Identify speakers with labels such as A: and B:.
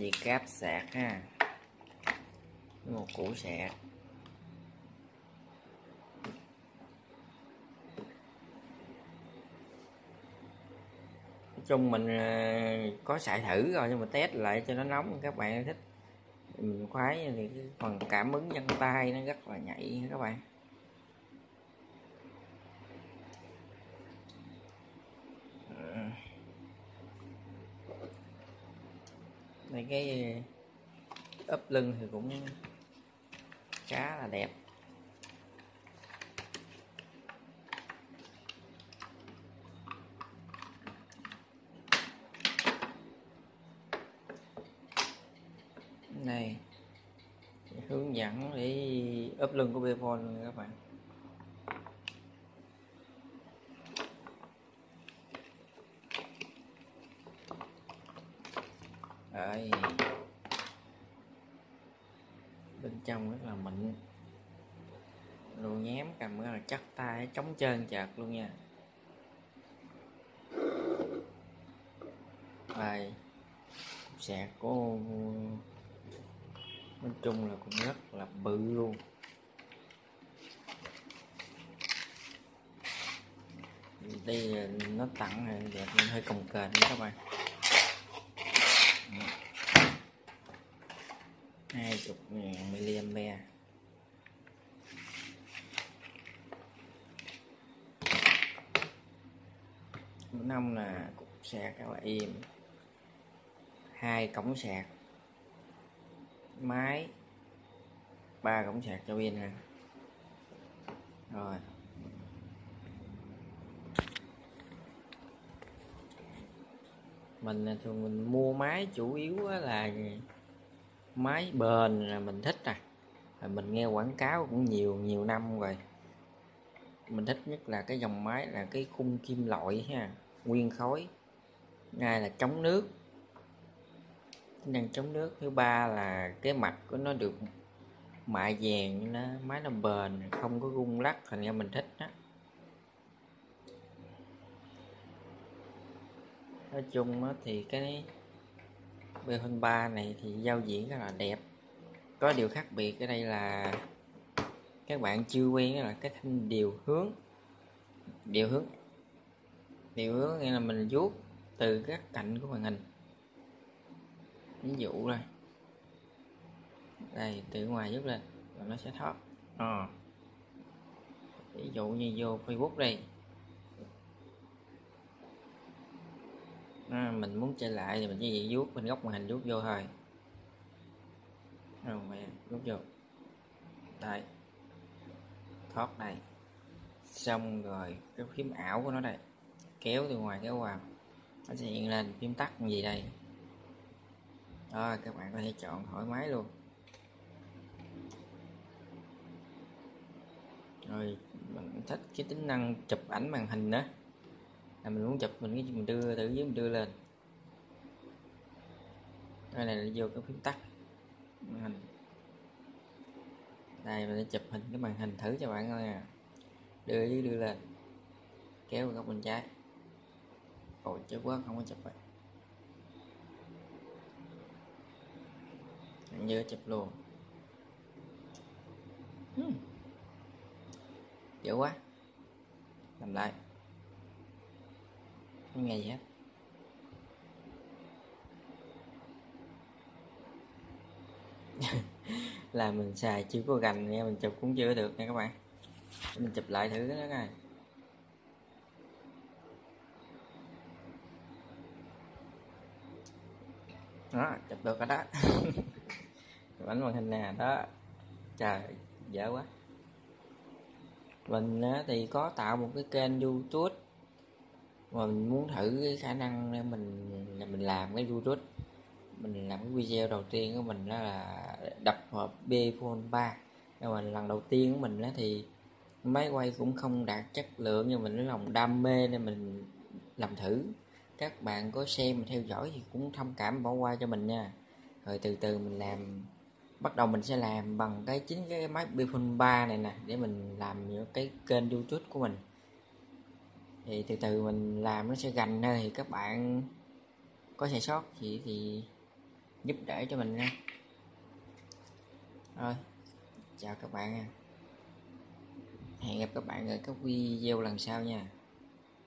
A: dây cáp sạc ha. Một củ sạc. Nói chung mình à, có xài thử rồi nhưng mà test lại cho nó nóng. Các bạn thích mình khoái thì cái phần cảm ứng vân tay nó rất là nhạy các bạn. Này cái ấp lưng thì cũng khá là đẹp. Này, hướng dẫn để ấp lưng của bê này các bạn. Đấy. bên trong rất là mịn lùi nhém cầm rất là chắc tay chống trơn chợt luôn nha Đây. sạc của nói chung là cũng rất là bự luôn đây nó tặng đẹp, hơi cồng kềnh các bạn hai chục ngàn mAh năm là cục sạc các bạn im. Hai cổng sạc. Máy. Ba cổng sạc cho pin ha rồi. Mình thường mình mua máy chủ yếu là máy bền là mình thích à mình nghe quảng cáo cũng nhiều nhiều năm rồi. Mình thích nhất là cái dòng máy là cái khung kim loại ha, nguyên khối. Ngay là chống nước. Tính năng chống nước. Thứ ba là cái mặt của nó được mạ vàng nó, máy nó bền, không có rung lắc, thành ra mình thích đó. Nói chung á thì cái B 3 này thì giao diện rất là đẹp. Có điều khác biệt ở đây là các bạn chưa quen là cái thanh điều hướng. Điều hướng điều hướng nghĩa là mình vuốt từ các cạnh của màn hình. Ví dụ đây. Đây từ ngoài vuốt lên rồi nó sẽ thoát. Ờ. Ví dụ như vô Facebook đây à, mình muốn chạy lại thì mình chỉ việc vuốt bên góc màn hình vuốt vô thôi. Rồi mẹ vuốt vô. Đây. Thoát này. Xong rồi cái phím ảo của nó đây. Kéo từ ngoài kéo vào nó sẽ hiện lên phím tắt gì đây? Đó các bạn có thể chọn thoải mái luôn. Rồi mình thích cái tính năng chụp ảnh màn hình nữa là mình muốn chụp, mình cái mình đưa, thử với mình đưa lên. Đây này là vô cái phím tắt. Hình. Đây, mình sẽ chụp hình cái màn hình thử cho bạn coi nè. Đưa dưới đưa lên. Kéo vào góc bên trái. Ôi chứ quá, không có chụp vậy nhớ chụp luôn. Hmm. dữ quá. Làm lại không nghe gì hết. Là mình xài chưa có gành, nghe mình chụp cũng chưa được nha các bạn. Mình chụp lại thử cái đó coi. Đó, chụp được rồi đó. Ảnh màn hình nè, đó. Trời, dở quá. Mình thì có tạo một cái kênh youtube mà mình muốn thử cái khả năng để mình, là mình làm cái youtube. Mình làm cái video đầu tiên của mình đó là đập hộp Bphone 3 nhưng mà lần đầu tiên của mình đó thì máy quay cũng không đạt chất lượng, nhưng mình lòng đam mê nên mình làm thử. Các bạn có xem theo dõi thì cũng thông cảm bỏ qua cho mình nha. Rồi từ từ mình làm, bắt đầu mình sẽ làm bằng cái chính cái máy Bphone 3 này nè, để mình làm những cái kênh youtube của mình thì từ từ mình làm nó sẽ gành ra thì các bạn có sai sót gì thì giúp đỡ cho mình nha. Rồi, chào các bạn nha. Hẹn gặp các bạn ở các video lần sau nha.